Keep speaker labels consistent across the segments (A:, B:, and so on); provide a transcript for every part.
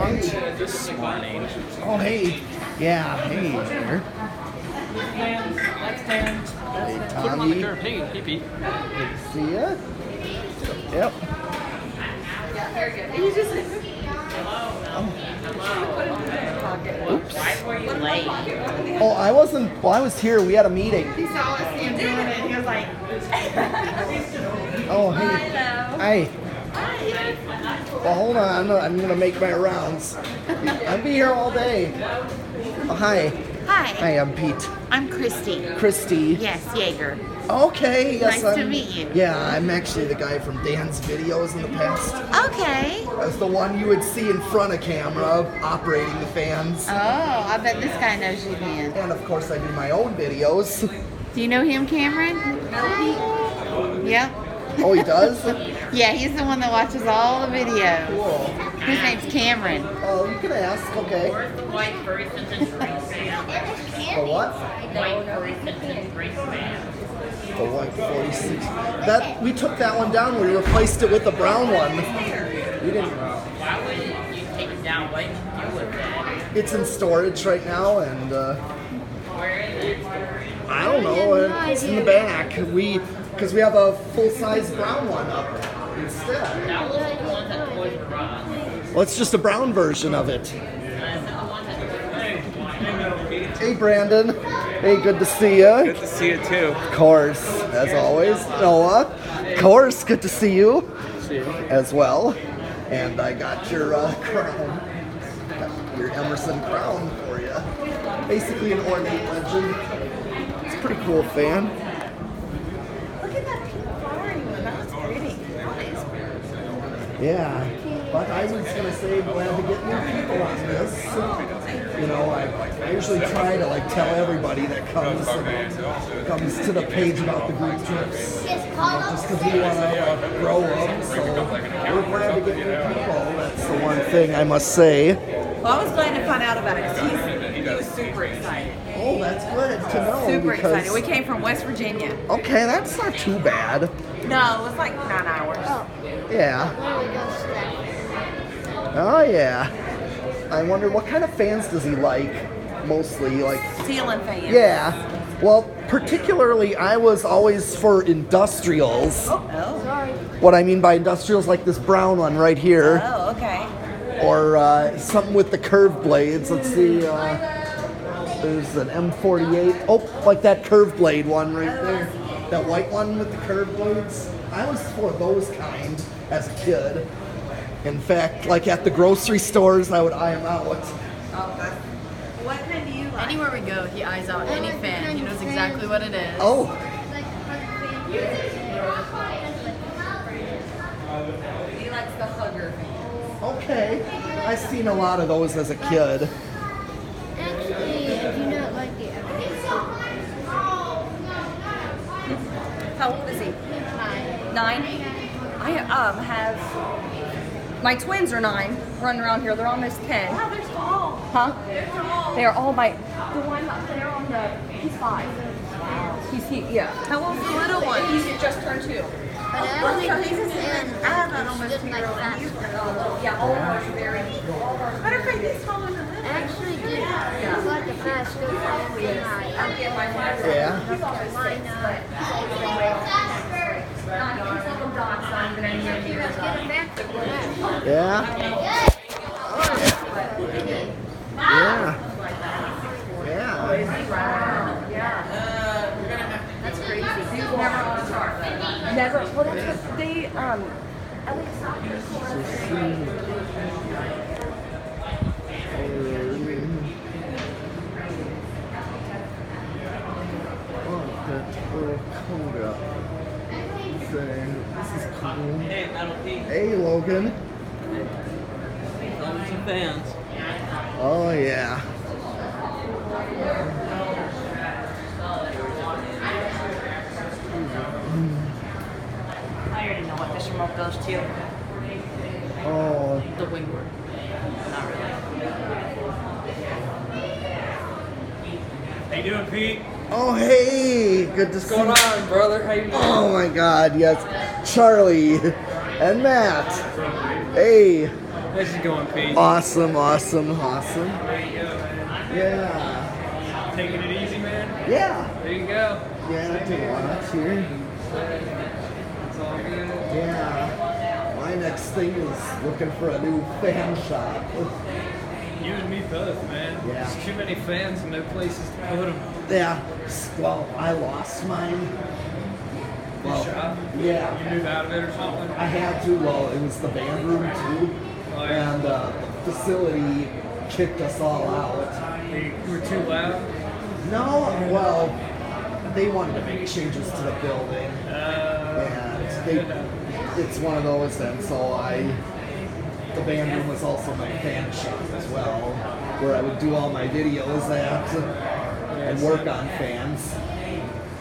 A: lunch this morning.
B: Oh, hey. Yeah, hey there.
A: Dan, that's Dan.
B: Hey,
A: Put him on the
B: Tommy.
A: curb. Hey, hey, Pete.
B: Good to see ya. Yep. Oops.
C: Why were you late?
B: Oh, I wasn't. Well, I was here. We had a meeting.
C: He saw us him doing it. He was like,
B: Oh, hey.
C: hello.
B: Hi. Well, hold on. I'm gonna make my rounds. I'll be here all day. Oh, hi.
C: Hi,
B: Hi, I'm Pete.
C: I'm Christy.
B: Christy.
C: Yes, Jaeger.
B: Okay. Yes,
C: Nice to
B: I'm,
C: meet you.
B: Yeah, I'm actually the guy from Dan's videos in the past.
C: Okay.
B: I was the one you would see in front of camera operating the fans.
C: Oh, I bet this guy knows you then.
B: And of course, I do my own videos.
C: Do you know him, Cameron? Yep.
B: Oh, he does?
C: Yeah, he's the one that watches all the videos.
B: Cool.
C: His name's Cameron.
B: Oh, you can ask. Okay.
D: Where's the white person?
B: The what?
D: White person.
B: The white 46. That we took that one down. We replaced it with the brown one. We didn't.
D: Why would you take it down? What did you do with it?
B: It's in storage right now, and uh,
D: Where is it?
B: I don't know. It's in the back. We because we have a full size brown one up instead.
D: That was the one that Toys R Us.
B: Well, it's just a brown version of it.
D: And the one that
B: Hey, Brandon. Hey, good to see you.
E: Good to see you too.
B: Of course, as always. Noah, of course, good to see you as well. And I got your uh, crown, Got your Emerson crown for you. Basically an ornate legend. It's a pretty cool fan.
C: Look at that pink flowering one. That was pretty.
B: Yeah. But I was gonna say, glad to get new people on this. You know, I, I usually try to like tell everybody that comes comes to the page about the group trips, you know, just because we want to grow them. So we're glad to get new people. That's the one thing I must say.
F: Well, I was glad to find out about it because he was super excited.
B: Oh, that's good to know.
F: Super
B: because,
F: excited. We came from West Virginia.
B: Okay, that's not too bad.
F: No, it was like nine hours.
B: Yeah. Oh yeah. I wonder what kind of fans does he like? Mostly like
F: Ceiling fans.
B: Yeah. Well, particularly, I was always for industrials.
F: Oh.
B: What I mean by industrials, like this brown one right here,
F: Oh, okay.
B: or uh, something with the curved blades. Let's see. Uh, there's an M48. Oh, like that curved blade one right there. That white one with the curved blades. I was for those kind as a kid. In fact, like at the grocery stores, I would eye them out.
F: Oh, okay. What kind do you like?
G: Anywhere we go, he eyes out any fan. He knows exactly what it is.
B: Oh,
F: He likes the hugger fan.
B: okay. I've seen a lot of those as a kid.
H: Actually, I do not like the
F: How old is he? Nine. I um have my twins are nine, running around here. They're almost ten. Wow, they're tall. Huh? They're tall. They are all my. The one up there on the. He's five. He's he, yeah. How old's the little one? He's just turned two.
H: But I only
F: Well, he's in- I have an almost
H: like
F: two-year-old.
H: that.
F: He's little. Yeah, all of ours are very. All of ours. Matter he's taller than this.
H: actually did it's like a fast food and I
F: I'll my one.
B: Yeah.
F: He's almost
H: that.
B: Yeah. Yeah. Yeah.
F: That's crazy. Never. Never. Well, that's what they, um, soccer
B: This is cool.
A: Hey, Metal Pete.
B: Hey, Logan.
A: Tell some fans.
B: Oh, yeah.
F: I already know what this remote goes to.
B: Oh,
A: The wingward. Not really.
E: How you doing, Pete?
B: oh, hey. Good to see
A: What's going on, brother? How you doing?
B: Oh my God, yes. Charlie and Matt. Hey,
E: How's it going, Pete?
B: Awesome, awesome, awesome.
E: There you go, man.
B: Yeah.
E: Taking it easy, man.
B: Yeah.
E: There you go.
B: Yeah, I do watch here.
E: It's all good.
B: Yeah. My next thing is looking for a new fan shop.
E: You and me both, man.
B: Yeah.
E: There's too many fans and no places to put them.
B: Yeah. Well, I lost mine. Well, yeah.
E: You move out of it or something?
B: I had to. Well, it was the band room too,
E: Oh, yeah.
B: and uh, the facility kicked us all out.
E: You you were too loud?
B: No, well, they wanted to make changes to the building,
E: Uh,
B: and they, it's one of those. And so I, the band room was also my fan shop as well, where I would do all my videos at and work on fans.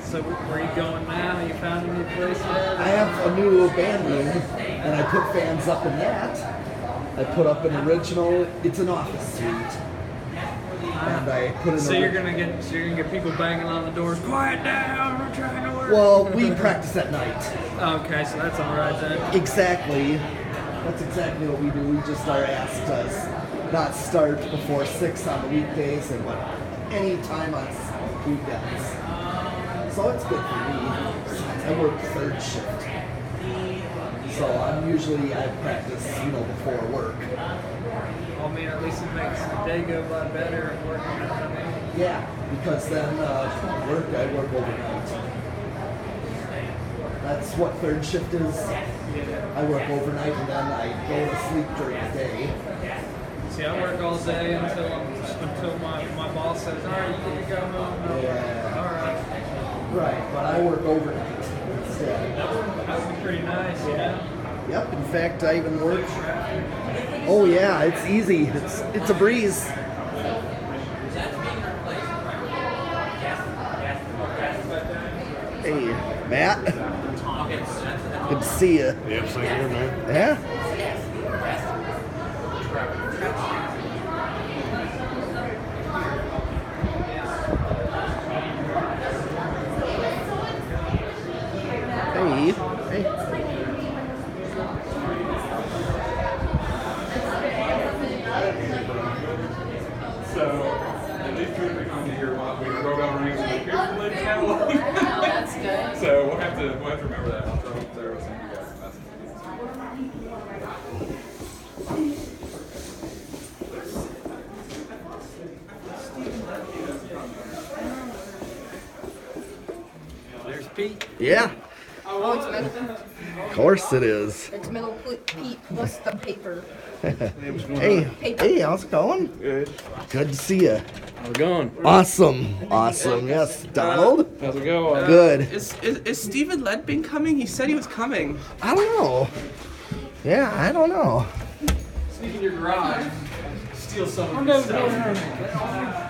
E: So where you going now? You found a new place yet?
B: I have a new band room, and I put fans up in that. I put up an original. It's an office suite, uh-huh. and I put in.
E: So you're gonna get so you're gonna get people banging on the doors. Quiet down! We're trying to work.
B: Well, we practice at night.
E: okay, so that's all right then.
B: Exactly. That's exactly what we do. We just are asked to not start before six on the weekdays and what any time on weekends. So it's good for me. I work third shift. So I'm usually I practice, you know, before work.
E: I mean, at least it makes the day go a lot better working. I mean,
B: Yeah, because then uh, work I work overnight. That's what third shift is. I work overnight and then I go to sleep during the day.
E: See, I work all day until until my, my boss says, all right, you get to go home.
B: Yeah.
E: All right.
B: Right, but I work overnight instead.
E: That would, that would be pretty nice, you know?
B: Yep. In fact, I even work. Oh yeah, it's easy. It's it's a breeze. Hey, Matt. Good to see you.
I: Yep, same here, man.
B: Yeah. Hey. Hey.
I: So, these two are coming here while we wrote over using the paper lid catalog.
G: That's good.
I: So we'll have to, we'll have to remember that. I'll throw it up there with some of you guys' messages.
E: There's Pete.
B: Yeah.
F: Oh, it's metal.
B: Of it is.
F: It's metal pl- Pete plus the paper.
B: Hey. Hey, how's it going?
I: Good.
B: Good to see you.
I: How's it going?
B: Awesome. Awesome. Yes, uh, Donald.
I: How's it going?
B: Uh, Good.
J: Is, is, is Stephen Ledbing coming? He said he was coming.
B: I don't know. Yeah, I don't know.
E: Sneak in your garage. Steal some of his stuff.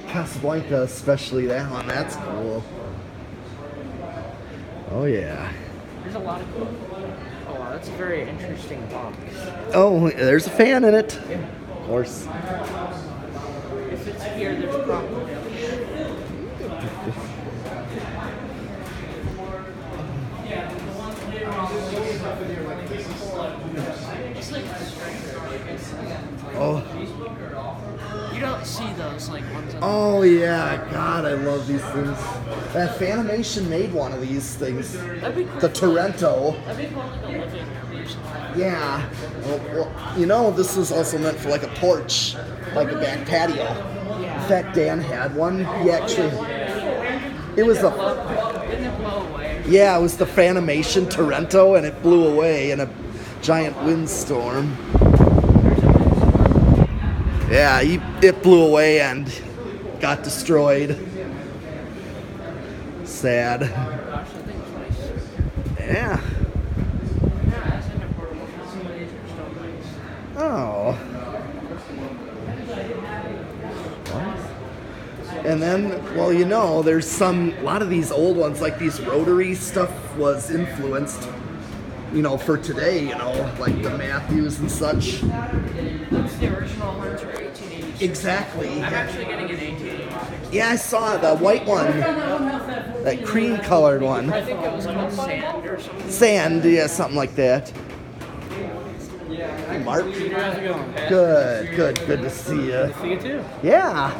B: Casablanca, especially that one. That's cool. Oh yeah.
D: There's a lot of cool. Oh wow, that's a very interesting box.
B: Oh, there's a fan in it. Of course.
D: If it's here, there's probably. Don't see those like ones
B: Oh yeah, God, I love these things. That Fanimation made one of these things.
D: That'd be cool.
B: The Torrento.
D: That'd be cool like a living or something.
B: Yeah. Well, well, you know, this is also meant for like a porch, like a back patio. In fact, Dan had one. He actually. It was a.
D: Didn't it blow away?
B: Yeah, it was the Fanimation Torrento, and it blew away, in a giant windstorm. Yeah, he, it blew away and got destroyed. Sad. Yeah. Oh. And then, well, you know, there's some, a lot of these old ones, like these rotary stuff was influenced, you know, for today, you know, like the Matthews and such.
D: That's the original ones for 1886.
B: Exactly.
D: I'm actually getting an 1886.
B: Yeah, I saw the white one, that cream colored one.
D: I think it was called Sand or something.
B: Sand, yeah, something like that. Hey, Mark.
E: How's it going?
B: Good, good, good to see you.
E: See you too.
B: Yeah.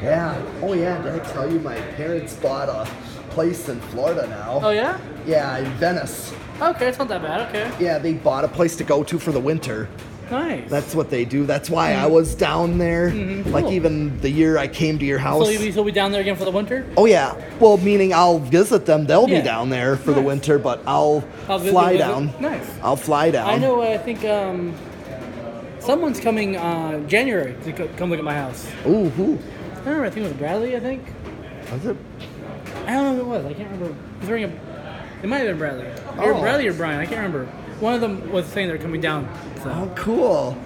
B: Yeah. Oh, yeah. Did I tell you my parents bought a place in Florida now?
E: Oh yeah?
B: Yeah, in Venice.
E: Okay, it's not that bad. Okay.
B: Yeah, they bought a place to go to for the winter.
E: Nice.
B: That's what they do. That's why I was down there.
E: Mhm,
B: Like
E: cool.
B: even the year I came to your house.
E: So you'll be, so be down there again for the winter?
B: Oh yeah. Well, meaning I'll visit them. They'll
E: Yeah.
B: be down there for the winter, but I'll,
E: I'll visit-
B: fly
E: visit-
B: down.
E: Nice.
B: I'll fly down.
E: I know. I think um, someone's coming uh, January to co- come look at my house.
B: Ooh, who?
E: I don't remember. I think it was Bradley. I think.
B: Was it?
E: I don't know who it was. I can't remember. Was wearing a. It might have been Bradley. Or
B: Oh.
E: Bradley or Brian. I can't remember. One of them was saying they're coming down. So.
B: Oh, cool.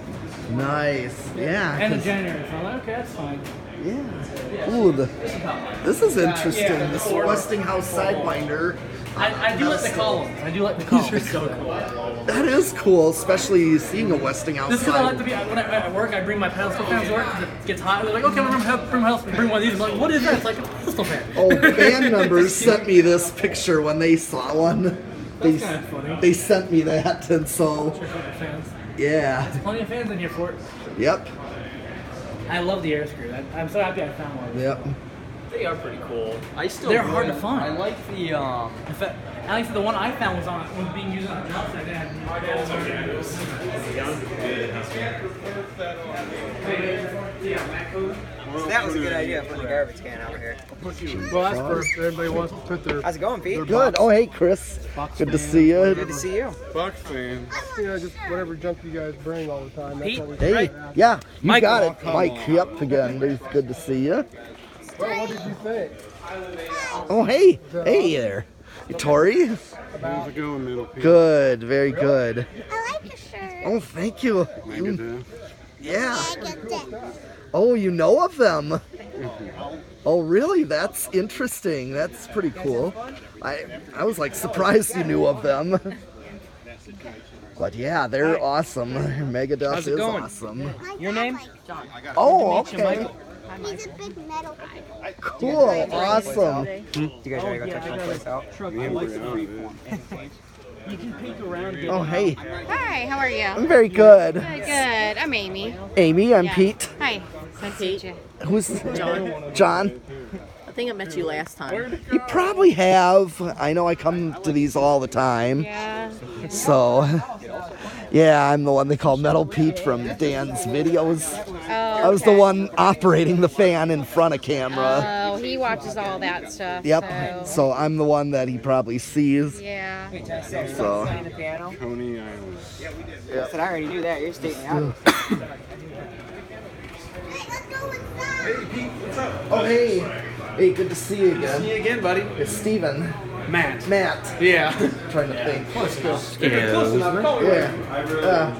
B: Nice. Yeah.
E: End of
B: 'cause-
E: January. So I'm like, okay, that's fine.
B: Yeah. Ooh, the, this is interesting. this Westinghouse Sidewinder.
E: I, I do like the columns. I do like the columns. So cool.
B: That is cool, especially seeing a Westinghouse.
E: This is because I like to be when I, at work. I bring my pedestal fans to work because it gets hot. They're like, okay, bring, my- bring, my- bring one of these. I'm like, what is that? It's like a pedestal fan.
B: Oh, band members sent me this picture when they saw one. They,
E: That's kinda funny.
B: they sent me that, and so yeah,
E: Plenty of fans in here for it.
B: yep,
E: I love the air screw. I, I'm so happy I found one.
B: yep.
A: They are pretty cool. I still.
E: They're
A: really-
E: hard to find.
A: I like the. Um,
E: In fact, at least the one I found was on was being used on the job site. They had
K: That was a good idea, putting the garbage can out here.
L: Well, that's first. Everybody wants to put their.
K: How's it going, Pete?
B: Good. Oh, hey, Chris. Good to see you.
K: Good to see you.
L: Bucks fans. You know, just whatever junk you guys bring all the time. That's
K: Pete?
L: what we
B: Hey, yeah, you
L: Michael.
B: got it, Mike.
L: on.
B: Yep, again. It's good to see you.
L: Well, what did you think?
B: Oh, hey, hey there, Tori.
L: How's it going, Metal Pete?
B: Good, very good.
H: I like your shirt.
B: Oh, thank you.
L: Make.
B: Yeah.
H: I get that.
B: Oh, you know of them? Oh, really? That's interesting. That's pretty cool. I I was like surprised you knew of them. But yeah, they're awesome. Megadeth
K: How's it
B: is
K: going?
B: awesome.
K: Your name? John.
B: Oh,
K: Nice you,
B: okay.
K: Michael.
H: He's a big metal guy.
B: Cool. Awesome.
K: You guys ready to go hmm? oh, check my place out?
E: You can peek around. get
B: Oh, hey.
M: Hi, how are you?
B: I'm very good.
M: Good, good. I'm Amy.
B: Amy, I'm
M: Yeah.
B: Pete.
M: Hi. Nice to meet you.
B: Who's
G: John.
B: John?
G: I think I met you last time.
B: You probably have. I know I come to these all the time.
M: Yeah.
B: So, yeah, I'm the one they call Metal Pete from Dan's videos.
M: Oh,
B: I was the
M: okay.
B: one operating the fan in front of camera.
M: Oh, he watches all that stuff.
B: Yep.
M: So.
B: So I'm the one that he probably sees.
M: Yeah.
B: So,
K: Playing the piano?
L: Coney Island.
K: I said I already knew that. You're stating out. Of. Hey, let's go the guy! Hey Pete, what's up?
B: Oh hey, hey, good to see you again.
J: See you again, buddy.
B: It's Steven.
J: Matt.
B: Matt.
J: Yeah.
B: trying to think.
J: Let's go. If it's close enough, call me.
B: Yeah. Yeah.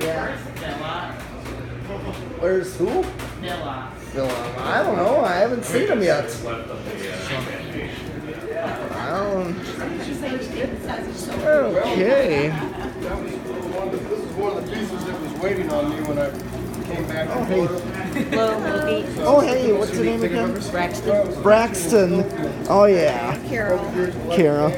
B: Yeah. Where's who?
D: Villa.
B: Villa. I don't know. I haven't seen him yet. I don't. Okay.
L: This is one of the pieces that was waiting on me when I came back.
B: Oh, hey.
G: Hello, Milky.
B: Oh, hey, what's your name again?
G: Braxton.
B: Braxton. Oh, yeah.
G: Carol.
B: Kara.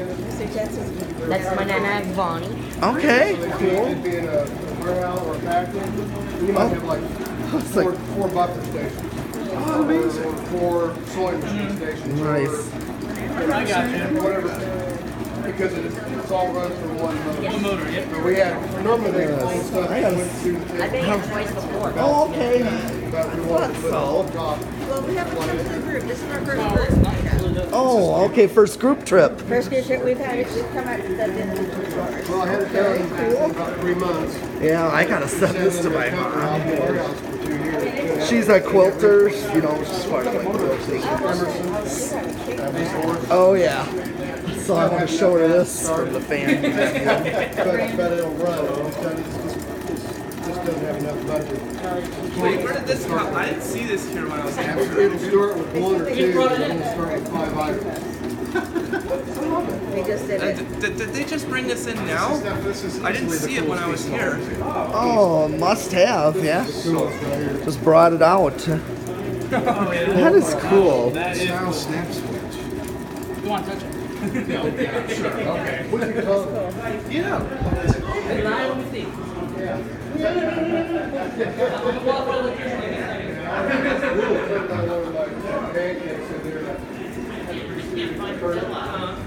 G: That's my nana, Bonnie.
B: Okay, cool.
L: It'd be in a warehouse or factory. You might have like
B: It's
L: four,
B: like-
L: four bucket stations. Oh, amazing. Four sewing machine mm-hmm. stations.
B: Nice.
E: I got you.
L: Whatever. because it, it's all run through one motor.
E: One motor, yeah.
L: But we had, normally they pull stuff.
B: I gotta-
L: went through-
F: I've been here twice before.
B: Oh, okay.
L: But we wanted to put a whole top.
F: Well, we haven't come to the group. This is our first group.
B: Oh, okay. First group trip.
F: First group trip we've had we've come out to the
L: Well, I had it done in about three months.
B: Yeah, I gotta send this to my
L: Sent it to the
B: mom.
L: warehouse for two years.
B: She's a quilter. You know, she's part of like quilting. Oh yeah. So I want to show her this from the fan.
L: But, but it'll run, it'll just, doesn't have enough budget.
J: Wait, where did this come? I didn't see this here when I was
L: It'll start with one or two, it'll start with five items.
F: We just did
J: Uh, did, did they just bring this in now? I didn't see it when I was here.
B: Oh, must have. Yeah. Just brought it out. That is cool.
L: Style snap switch.
E: You want to touch it? Yeah, sure. Okay.
L: What do you call it?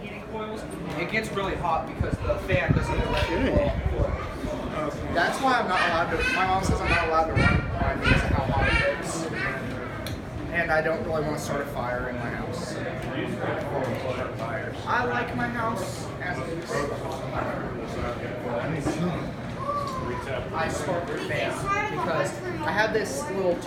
E: It gets really hot because the fan doesn't let it blow.
N: That's why I'm not allowed to. My mom says I'm not allowed to run mine because of how hot it gets. And I don't really want to start a fire in my house. I like my house as it is. I start with fan because I have this little.